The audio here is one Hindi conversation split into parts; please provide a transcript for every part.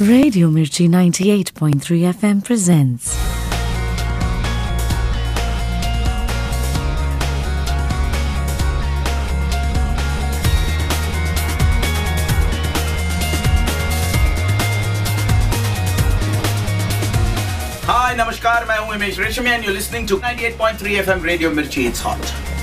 Radio Mirchi 98.3 FM presents. Hi, namaskar. मैं हूँ Rishmi and you are listening to 98.3 FM Radio Mirchi. It's hot.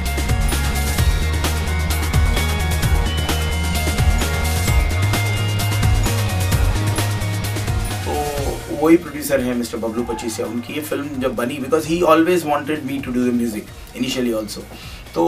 वही प्रोड्यूसर है मिस्टर बबलू पचीसिया उनकी ये फ़िल्म जब बनी because he always wanted me to do the music initially also तो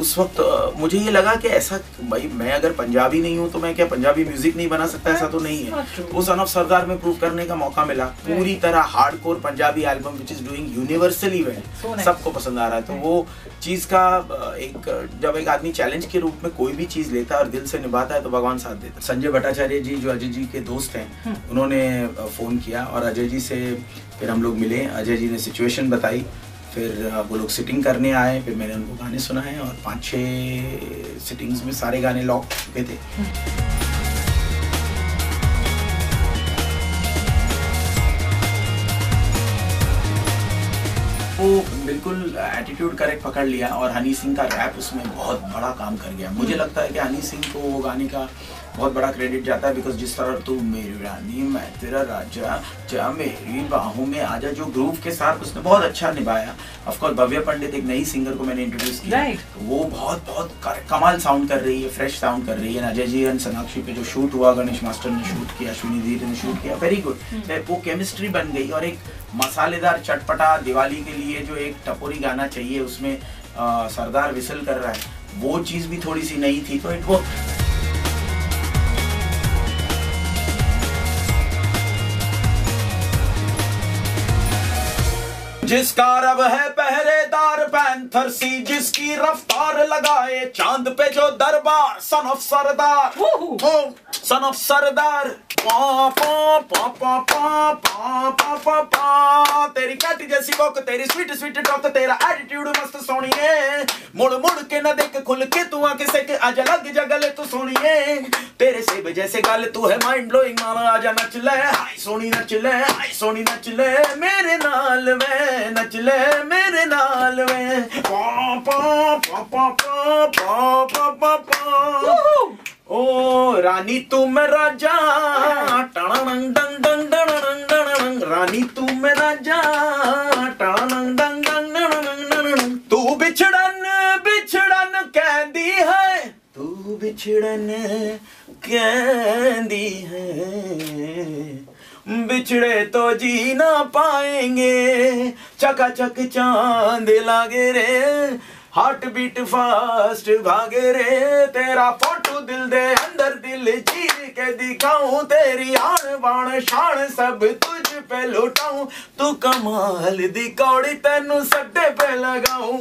उस वक्त मुझे ये लगा कि ऐसा भाई मैं अगर पंजाबी नहीं हूँ तो मैं क्या पंजाबी म्यूज़िक नहीं बना सकता? ऐसा तो नहीं है। वो सन ऑफ़ सरदार में प्रूव करने का मौका मिला। पूरी तरह hardcore Punjabi album which is doing universally well सबको पसंद आ रहा है। तो वो चीज़ का एक जब एक आदमी चैलेंज के रूप में कोई भी चीज़ लेता है और दिल से निभाता है तो भगवान साथ देता संजय भट्टाचार्य जी जो अजय जी के दोस्त हैं उन्होंने फ़ोन किया और अजय जी से फिर हम लोग मिले। अजय जी ने सिचुएशन बताई। फिर वो लोग सिटिंग करने आए, फिर मैंने उनको गाने सुनाए और पाँच छः सिटिंग्स में सारे गाने लॉक चुके थे। वो बिल्कुल एटीट्यूड करेक्ट पकड़ लिया और हनी सिंह का रैप उसमें बहुत बड़ा काम कर गया। मुझे लगता है कि हनी सिंह को वो गाने का बहुत बड़ा क्रेडिट जाता है बिकॉज़ जिस तरह तू मेरी रानी मैं तेरा राजा जा मेरी बाहों में आजा जो ग्रूव के साथ उसने बहुत अच्छा निभाया। ऑफकोर्स भव्य पंडित एक नई सिंगर को मैंने इंट्रोड्यूस किया। Right. तो वो बहुत बहुत कमाल साउंड कर रही है फ्रेश साउंड कर रही है। अजय जी एंड सोनाक्षी पे जो शूट हुआ गणेश मास्टर ने शूट किया अश्विनी धीर ने शूट किया वेरी गुड वो केमिस्ट्री बन गई और एक मसालेदार चटपटा दिवाली के लिए जो एक टपोरी गाना चाहिए उसमें सरदार विसल कर रहा है। वो चीज़ भी थोड़ी सी नई थी तो इट वो जिसका रब है पहरेदार पैंथर सी जिसकी रफ्तार लगाए चाँद पे जो दरबार सन ऑफ़ सरदार। सन ऑफ़ सरदार। तेरी काटी जैसी कोक तेरी स्वीट स्वीट टॉक तेरा एटीट्यूड मस्त सोनिए मुड़ मुड़ के न देख, खुल के तू आके से के आजा लग जगले तू सोनिए तेरे सेब जैसे गाल, तू है माइंड ब्लोइंग मामा, आजा नच ले। हाय सोनी नच ले। हाय सोनी नच ले। मेरे नाल में नच ले, मेरे नाल पा पा पा पा पा पा पा पा पा। ओ, रानी तू मैं राजा। टणंग डंग डंग डंग डंग रानी तू मैं राजा। टणंग डंग डंग डंग तू बिछड़न बिछड़न कहती है। तू बिछड़न कहती है। बिछड़े तो जी ना पाएँगे। चकाचक चाँद लागे रे। हार्ट बीट फास्ट भागे रे। तेरा फ़ोटो ਦਿਲ ਦੇ ਅੰਦਰ ਦਿਲ ਚੀਰ ਕੇ ਦਿਖਾਉਂ, ਤੇਰੀ ਆਣ ਬਾਣ ਸ਼ਾਨ ਸਭ ਤੁਝ ਪੈ ਲੁਟਾਉਂ। ਤੂੰ ਕਮਾਲ ਦੀ ਕੌੜੀ ਤੈਨੂੰ ਸੱਡੇ ਪੈ ਲਗਾਉਂ।